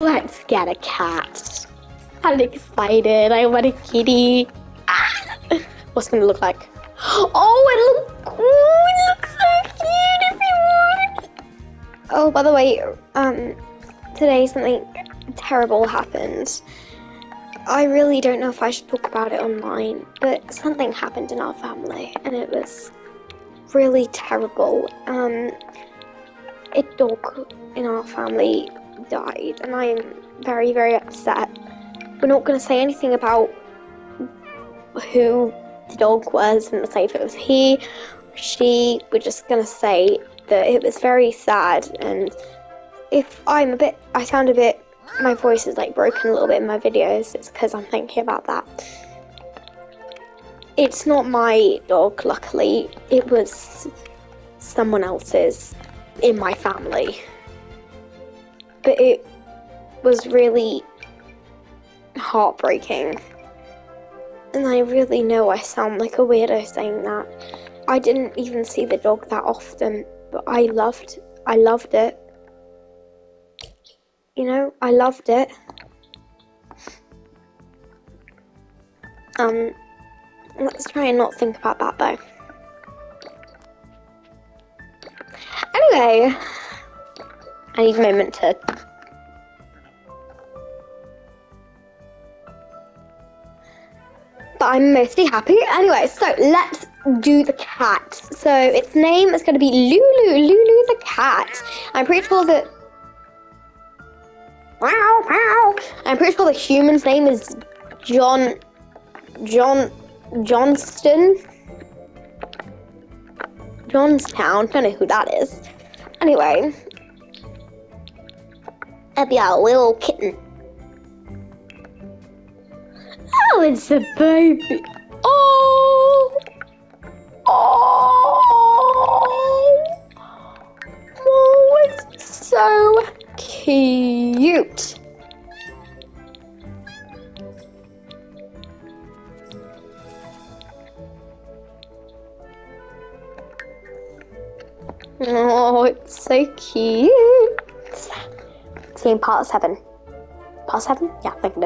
Let's get a cat. I'm excited. I want a kitty. Ah! What's it gonna look like? Oh, it looks oh, it looks so cute. Oh, by the way, um, today something terrible happened. I really don't know if I should talk about it online, but something happened in our family, and it was really terrible. Um, a dog in our family died, and I am very, very upset. We're not going to say anything about who the dog was and say if it was he or she. We're just going to say that it was very sad, and if I'm a bit, I sound a bit, my voice is like broken a little bit in my videos, it's because I'm thinking about that. It's not my dog, luckily. It was someone else's in my family. But it was really heartbreaking. And I really know I sound like a weirdo saying that. I didn't even see the dog that often, but I loved I loved it. You know, I loved it. Um let's try and not think about that though. Anyway, I need a moment to. But I'm mostly happy. Anyway, so let's do the cat. So its name is going to be Lulu. Lulu the cat. I'm pretty sure that. Wow, wow. I'm pretty sure the human's name is John. John. Johnston. Johnstown. Don't know who that is. Anyway, that'd be our little kitten. Oh, it's a baby. Oh, oh, oh, it's so cute. Oh, it's so cute. Part seven. Part seven? Yeah, I think it is.